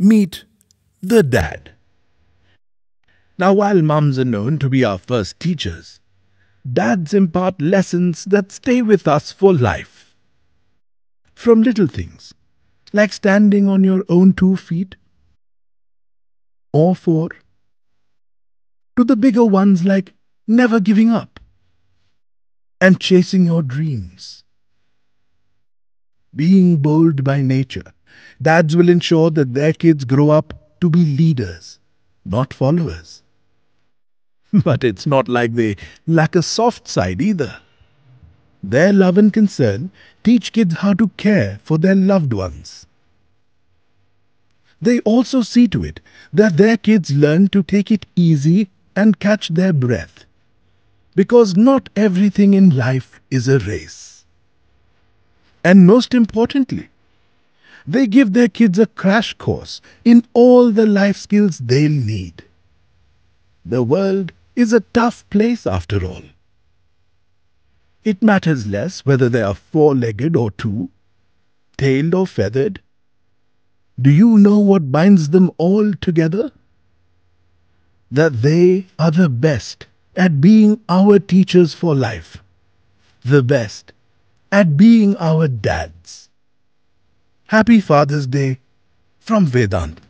Meet the dad. Now, while mums are known to be our first teachers, dads impart lessons that stay with us for life. From little things, like standing on your own two feet or four, to the bigger ones like never giving up and chasing your dreams. Being bold by nature, dads will ensure that their kids grow up to be leaders, not followers. But it's not like they lack a soft side either. Their love and concern teach kids how to care for their loved ones. They also see to it that their kids learn to take it easy and catch their breath. Because not everything in life is a race. And most importantly, they give their kids a crash course in all the life skills they'll need. The world is a tough place after all. It matters less whether they are four-legged or two, tailed or feathered. Do you know what binds them all together? That they are the best at being our teachers for life. The best at being our dads. Happy Father's Day from Vedantu.